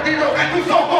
arriba está perdido Que